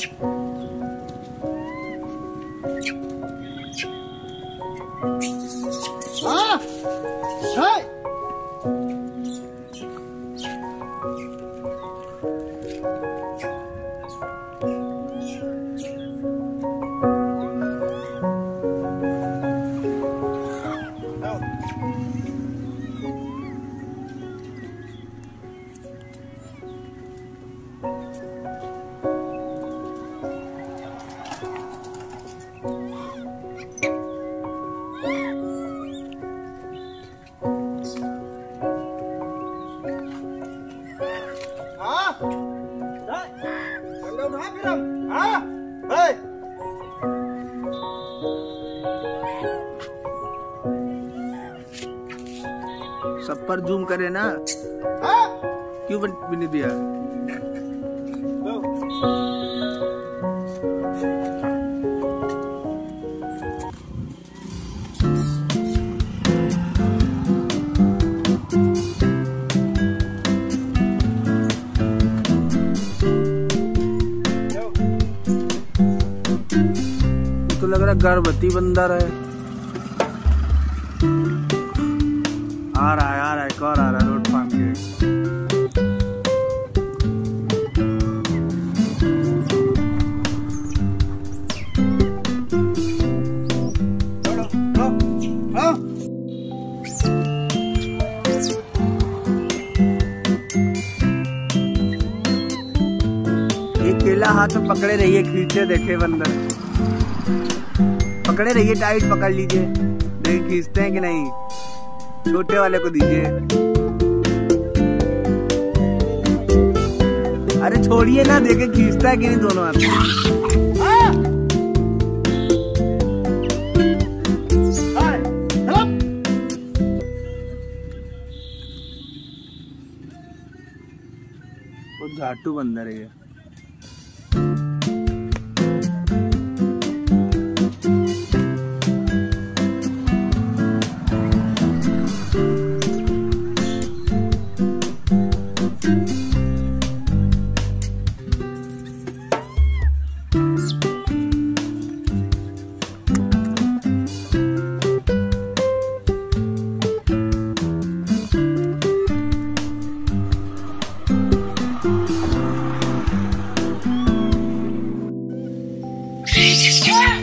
you सब पर zoom करे ना। हाँ? क्यों बन दिया तो लग रहा गर्भवती बंदर है। रहा है आ रहा है एक और आ रहा रोड फार्म के। केला हाथ में पकड़े रहिए खींचते देखे बंदर। पकड़े रहिए टाइट पकड़ लीजिए। देखिए खींचते हैं कि नहीं? छोटे वाले को दीजिए। अरे छोड़िए ना देखे खींचता है कि नहीं दोनों हाथ घाटू बंदर है Yeah.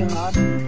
your heart.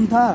कौन था